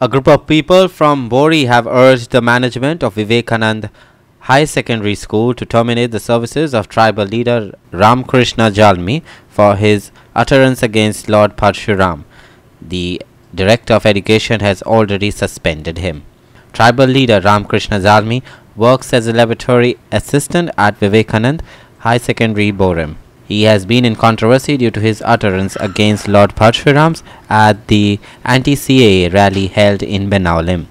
A group of people from Bori have urged the management of Vivekanand High Secondary School to terminate the services of tribal leader Ramkrishna Jalmi for his utterance against Lord Parshuram. The Director of Education has already suspended him. Tribal leader Ramkrishna Jalmi works as a laboratory assistant at Vivekanand High Secondary Borim. He has been in controversy due to his utterance against Lord Parshurams at the anti-CAA rally held in Benaulim.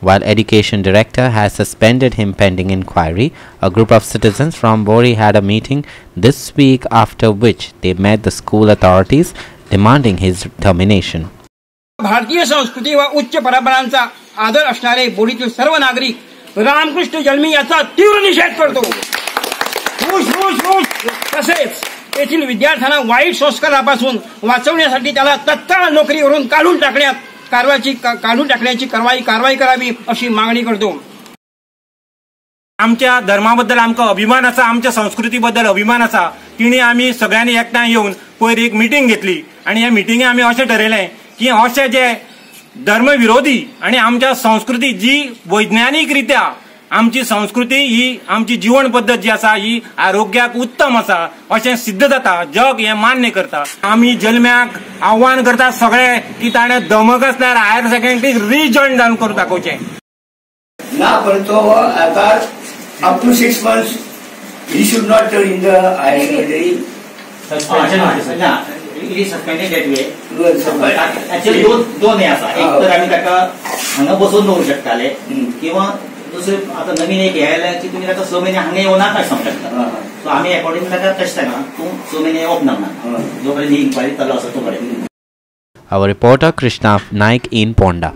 While Education Director has suspended him pending inquiry, a group of citizens from Bori had a meeting this week after which they met the school authorities demanding his termination. भारतीय संस्कृती व उच्च परंपरांचा आदर असणारे बोडीतील सर्व नागरिक रामकृष्ण जन्मी याचा तीव्र निषेध करतो हुश हुश हुश तसेच येथील विद्यार्थ्यांना वाईट संस्कारापासून वाचवण्यासाठी त्याला तत्काळ नोकरीवरून काढून टाकण्यात कारवाची काढून टाकण्याची कारवाई कारवाई करावी अशी मागणी करतो. आमच्या धर्माबद्दल आमकां अभिमान आसा आमच्या संस्कृतीबद्दल अभिमान आसा तिणी आमी सगळ्यांनी एकठांय येवन पयर एक मिटींग घेतली. आनी ह्या मिटिंगे आमी अशें ठरयलें की अशें जे धर्मविरोधी आणि आमच्या संस्कृती जी वैज्ञानीक रित्या आमची संस्कृती ही आमची जीवन पद्दत जी आसा ही आरोग्याक उत्तम आसा अशें सिद्ध जाता जग हें मान्य करता. आमी जल्म्याक आव्हान करता सगळे की ताणें दमक आसल्यार हायर सेकंडरी रिजॉईन जावन करून दाखोवचें. ना पण तो आता up to six months he should not in the higher secondary दोन दोन हे आसा एक तर आमी ताका हांगा बसोवन दवरूं शकताले. किंवा दुसरे आता नवीन एक हे आयल्या की तुमी ताका स म्हयने हांगा येवं नाका सांगू शकता सो आमी अकॉर्डिंग ताका तशें सांगला तूं स म्हयने येवप नाका जो पर्यंत ही. इन्क्वायरी चालू आसा तो पर्यंत Our reporter Krishna Naik in Ponda.